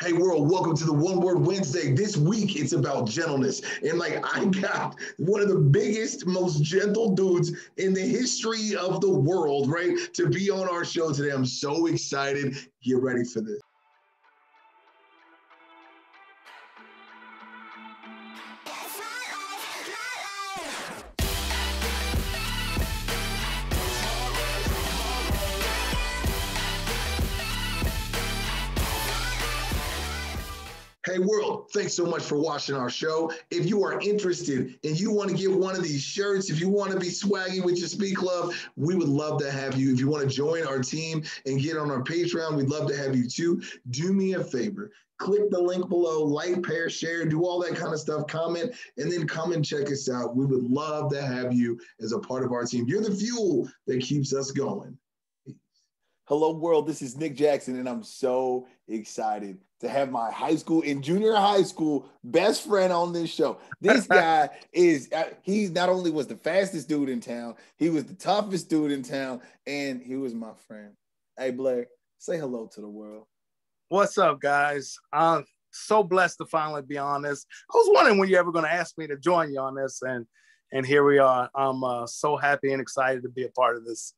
Hey world, welcome to the One Word Wednesday. This week it's about gentleness. And like I got one of the biggest, most gentle dudes in the history of the world, right? To be on our show today. I'm so excited. Get ready for this. Hey world, thanks so much for watching our show. If you are interested and you want to get one of these shirts, if you want to be swaggy with your Speak Club, we would love to have you. If you want to join our team and get on our Patreon, we'd love to have you too. Do me a favor. Click the link below, like, pair, share, do all that kind of stuff, comment, and then come and check us out. We would love to have you as a part of our team. You're the fuel that keeps us going. Hello, world. This is Nick Jackson, and I'm so excited to have my high school and junior high school best friend on this show. This guy is, uh, he not only was the fastest dude in town, he was the toughest dude in town, and he was my friend. Hey, Blaire, say hello to the world. What's up, guys? I'm so blessed to finally be on this. I was wondering when you're ever going to ask me to join you on this, and and here we are. I'm uh, so happy and excited to be a part of this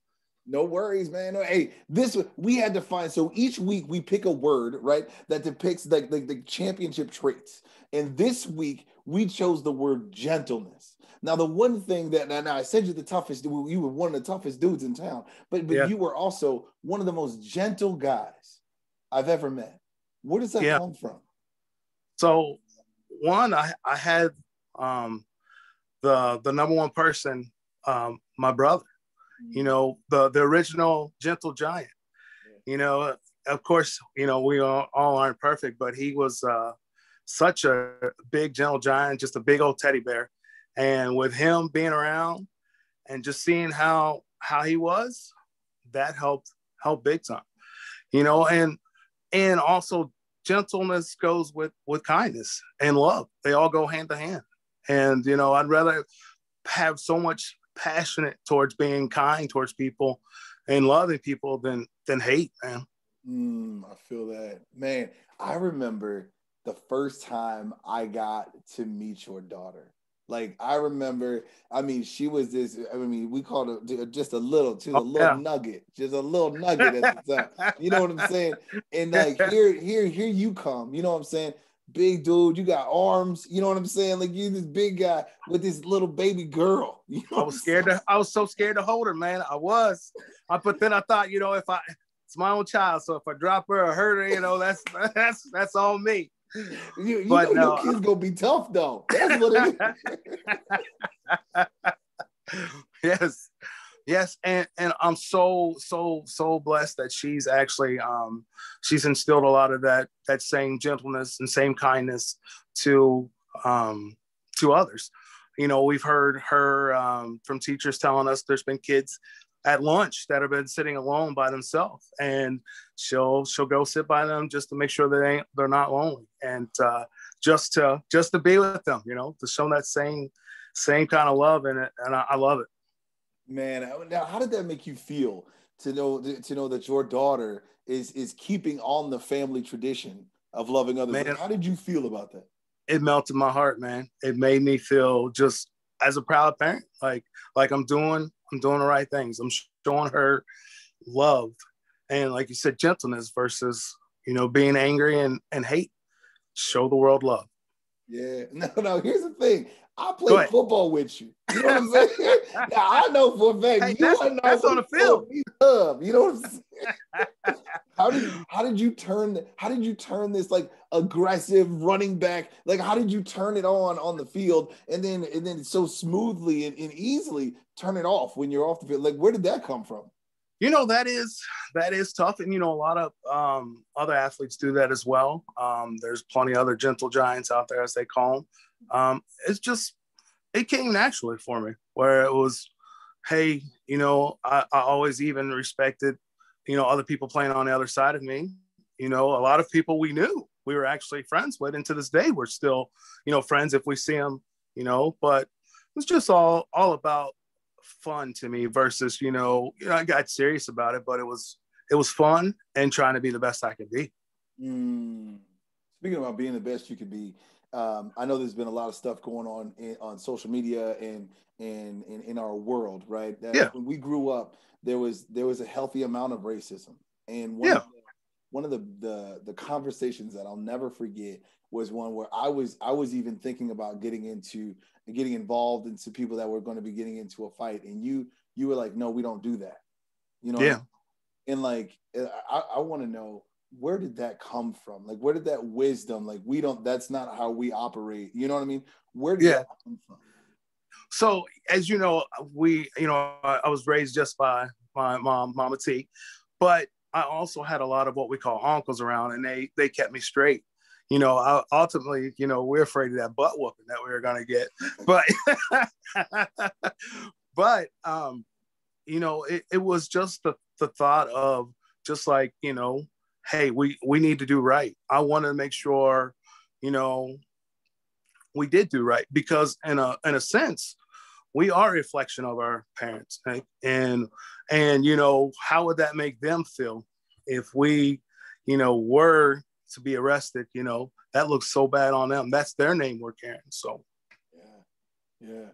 no worries, man. No, hey, this we had to find. So each week we pick a word, right, that depicts like the, the championship traits. And this week we chose the word gentleness. Now, the one thing that now I said you're the toughest, you were one of the toughest dudes in town, but but yeah. you were also one of the most gentle guys I've ever met. Where does that yeah. come from? So, one, I I had um, the the number one person, um, my brother you know, the the original gentle giant. You know, of course, you know, we all, all aren't perfect, but he was uh, such a big gentle giant, just a big old teddy bear. And with him being around and just seeing how how he was, that helped helped big time. You know, and and also gentleness goes with with kindness and love. They all go hand to hand. And you know, I'd rather have so much passionate towards being kind towards people and loving people than than hate, man. Mm, I feel that, man. I remember the first time I got to meet your daughter. Like I remember, I mean, she was this. I mean, we called her just a little, too, a oh, little yeah. nugget, just a little nugget at the time. You know what I'm saying? And like here, here, here you come. You know what I'm saying? Big dude. You got arms. You know what I'm saying? Like you, this big guy with this little baby girl. You know I was scared to. I was so scared to hold her, man. I was. I, but then I thought, you know, if I, it's my own child, so if I drop her or hurt her, you know, that's that's that's on me. You, you but know no. your kids gonna be tough though. That's what it is. yes yes and and i'm so so so blessed that she's actually um she's instilled a lot of that that same gentleness and same kindness to um to others. You know we've heard her um, from teachers telling us there's been kids at lunch that have been sitting alone by themselves and she'll she'll go sit by them just to make sure they ain't they're not lonely and uh, just to just to be with them you know to show that same same kind of love it and I, I love it Man, now how did that make you feel to know to know that your daughter is is keeping on the family tradition of loving others? Man, how did you feel about that? It melted my heart, man. It made me feel just as a proud parent, like like I'm doing I'm doing the right things. I'm showing her love and like you said, gentleness versus you know being angry and and hate. Show the world love. Yeah. No, no. Here's the thing. I play football with you. You know what I'm saying? now I know for a fact hey, you that's, are that's on the field. Hub, you know what I'm saying? how did how did you turn how did you turn this like aggressive running back? Like how did you turn it on on the field and then and then so smoothly and, and easily turn it off when you're off the field? Like where did that come from? You know that is that is tough and you know a lot of um, other athletes do that as well. Um, there's plenty of other gentle giants out there as they call them um, it's just it came naturally for me where it was hey you know I, I always even respected you know other people playing on the other side of me. You know a lot of people we knew we were actually friends with and to this day we're still you know friends if we see them you know but it's just all all about fun to me versus you know you know I got serious about it, but it was it was fun and trying to be the best I could be. Mm, Speaking about being the best you could be, um, I know there's been a lot of stuff going on in, on social media and and in, in our world, right? That yeah. When we grew up, there was there was a healthy amount of racism, and one yeah. of the, one of the, the the conversations that I'll never forget was one where I was I was even thinking about getting into getting involved into people that were going to be getting into a fight, and you you were like, no, we don't do that, you know? Yeah. And like, eh, I, I want to know where did that come from? Like, where did that wisdom? Like, we don't. That's not how we operate. You know what I mean? Where did yeah. that come from? So, as you know, we, you know, I, I was raised just by my mom, Mama T, but I also had a lot of what we call uncles around, and they they kept me straight. You know, ultimately, you know, we're afraid of that butt whooping that we were gonna get, but but um, you know, it, it was just the the thought of just like you know, hey, we we need to do right. I want to make sure, you know, we did do right because in a in a sense, we are a reflection of our parents right? and and you know how would that make them feel if we you know were to be arrested you know that looks so bad on them. That's their name we're carrying so. Yeah yeah.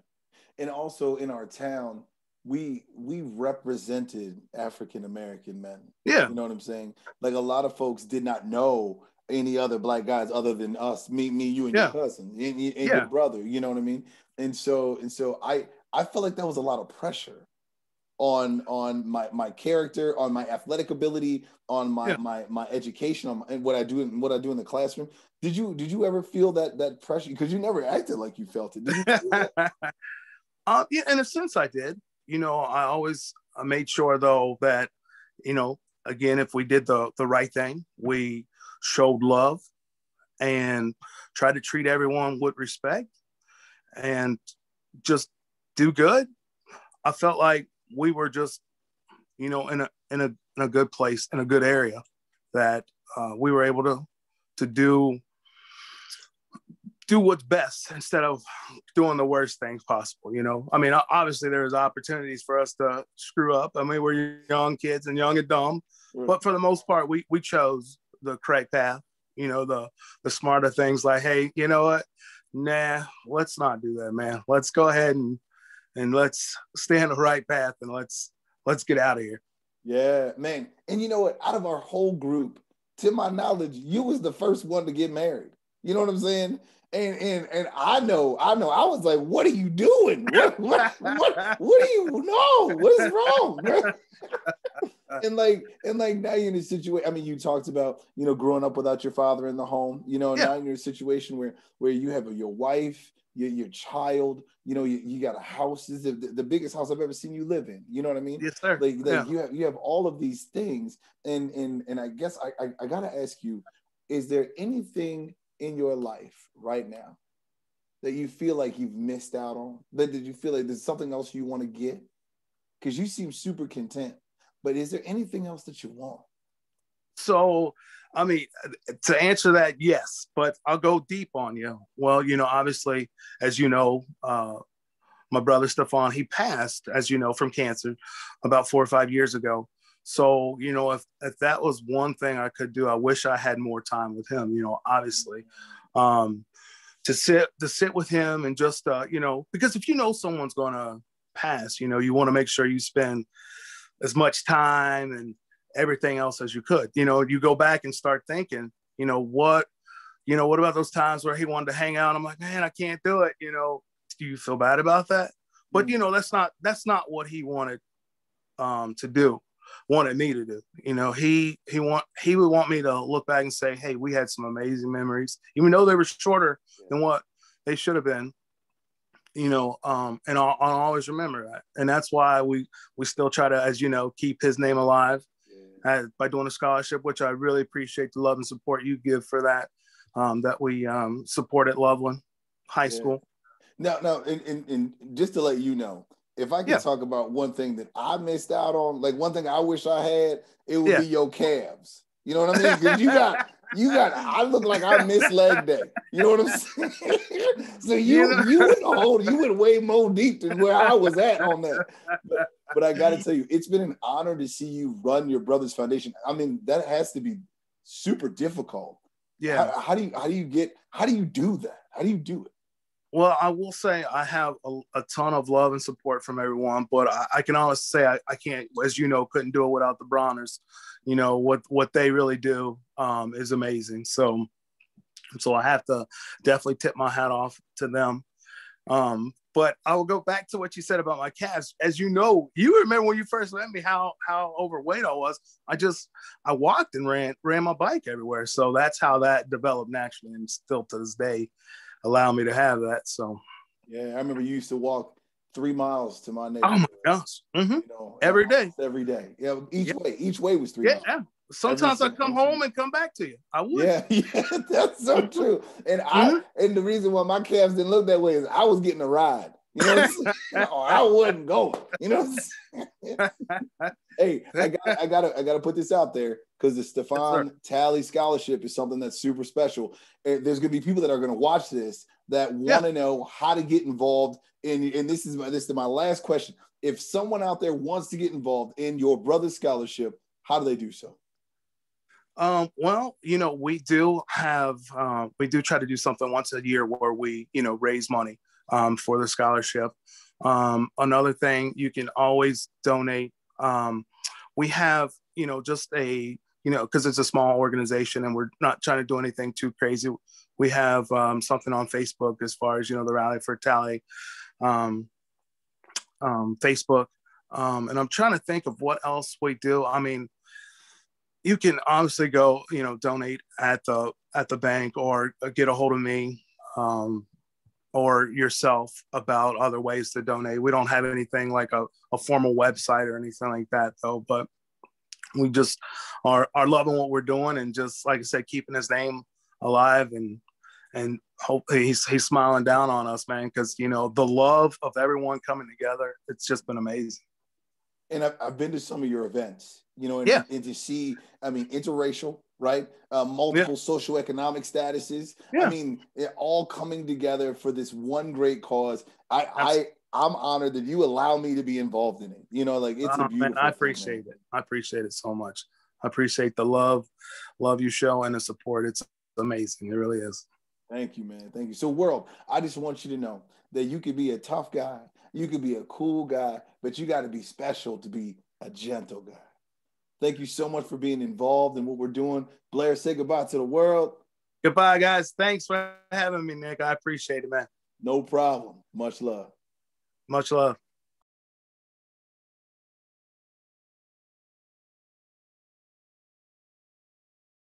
And also in our town we we represented african american men. Yeah. You know what i'm saying? Like a lot of folks did not know any other black guys other than us me me you and yeah. your cousin and, and yeah. your brother you know what i mean? And so and so I I felt like that was a lot of pressure on on my my character, on my athletic ability, on my yeah. my my education, on my, and what I do and what I do in the classroom. Did you did you ever feel that that pressure? Because you never acted like you felt it. Did you uh, yeah, in a sense, I did. You know, I always I made sure though that you know again if we did the the right thing, we showed love and tried to treat everyone with respect and just do good. I felt like we were just, you know, in a in a in a good place, in a good area, that uh, we were able to to do do what's best instead of doing the worst things possible. You know, I mean, obviously there's opportunities for us to screw up. I mean, we're young kids and young and dumb, mm. but for the most part, we we chose the correct path. You know, the the smarter things like, hey, you know what? nah, let's not do that, man. Let's go ahead and and let's stay on the right path and let's let's get out of here. Yeah, man. And you know what? Out of our whole group, to my knowledge, you was the first one to get married. You know what I'm saying? And and and I know, I know. I was like, "What are you doing? What what what, what do you know? What is wrong?" and like and like now you're in a situation. I mean, you talked about you know growing up without your father in the home. You know, yeah. now you're in a situation where where you have your wife, your, your child. You know, you, you got a house. This is the, the, biggest house I've ever seen you live in. You know what I mean? Yes, sir. Like, like yeah. you have you have all of these things, and and and I guess I, I I gotta ask you, is there anything in your life right now that you feel like you've missed out on? That did you feel like there's something else you want to get? Because you seem super content but is there anything else that you want? So, I mean, to answer that, yes, but I'll go deep on you. Well, you know, obviously, as you know, uh, my brother Stefan, he passed, as you know, from cancer about four or five years ago. So, you know, if, if that was one thing I could do, I wish I had more time with him, you know, obviously. Um, to sit to sit with him and just uh, you know, because if you know someone's gonna pass, you know, you want to make sure you spend as much time and everything else as you could. You know, you go back and start thinking, you know, what, you know, what about those times where he wanted to hang out? I'm like, man, I can't do it. You know, do you feel bad about that? But mm. you know, that's not that's not what he wanted um, to do, wanted me to do. You know, he he want he would want me to look back and say, hey, we had some amazing memories, even though they were shorter than what they should have been you know um and I'll, I'll, always remember that and that's why we we still try to as you know keep his name alive yeah. by doing a scholarship which i really appreciate the love and support you give for that um that we um support at loveland high yeah. school now now and, and, and, just to let you know if i could yeah. talk about one thing that i missed out on like one thing i wish i had it would be your calves you know what i mean because you got you got I look like I missed leg day. You know what I'm saying? so you you went hold you went way more deep than where I was at on that. But, but I gotta tell you, it's been an honor to see you run your brother's foundation. I mean, that has to be super difficult Yeah. How, how, do you how do you get how do you do that? How do you do it? Well, I will say I have a, a ton of love and support from everyone, but I, I can honestly say I, I, can't, as you know, couldn't do it without the Broners. You know what what they really do um, is amazing. So, so I have to definitely tip my hat off to them. Um, but I will go back to what you said about my calves. As you know, you remember when you first met me how how overweight I was. I just I walked and ran ran my bike everywhere. So that's how that developed naturally, and still to this day, allow me to have that. So yeah, I remember you used to walk three miles to my neighborhood. Oh my gosh! Mm-hmm. You know, every day, every day. Yeah, each way, each way was three. Yeah, miles. Sometimes I come home and come back to you. I would. Yeah, yeah, that's so true. And mm-hmm. I and the reason why my calves didn't look that way is I was getting a ride. You know, I wasn't going. You know. hey, I got I gotta I gotta put this out there because the Stefan Talley Scholarship is something that's super special. And there's gonna be people that are gonna watch this that want to yeah. know how to get involved. And and this is my this is my last question. If someone out there wants to get involved in your brother's scholarship, how do they do so? Um, well, you know, we do have, uh, we do try to do something once a year where we, you know, raise money um, for the scholarship. Um, another thing, you can always donate. Um, we have, you know, just a, you know, because it's a small organization and we're not trying to do anything too crazy. We have um, something on Facebook as far as, you know, the Rally for Talley um, Facebook. Um, and I'm trying to think of what else we do. I mean, you can obviously go, you know, donate at the at the bank or get a hold of me um, or yourself about other ways to donate. We don't have anything like a, a formal website or anything like that though, but we just are are loving what we're doing and just like I said, keeping his name alive and and hope he's he's smiling down on us, man, because you know the love of everyone coming together. It's just been amazing. And I've, I've been to some of your events, you know, and, yeah. and to see, I mean, interracial, right? Uh, multiple yeah. socioeconomic statuses. Yeah. I mean, all coming together for this one great cause. I, I, I'm honored that you allow me to be involved in it. You know, like it's oh, a beautiful. Man, I appreciate thing, it. I appreciate it so much. I appreciate the love, love you show and the support. It's amazing. It really is. Thank you, man. Thank you. So, world, I just want you to know that you could be a tough guy, you could be a cool guy, but you got to be special to be a gentle guy. Thank you so much for being involved in what we're doing. Blaire, say goodbye to the world. Goodbye, guys. Thanks for having me, Nick. I appreciate it, man. No problem. Much love. Much love.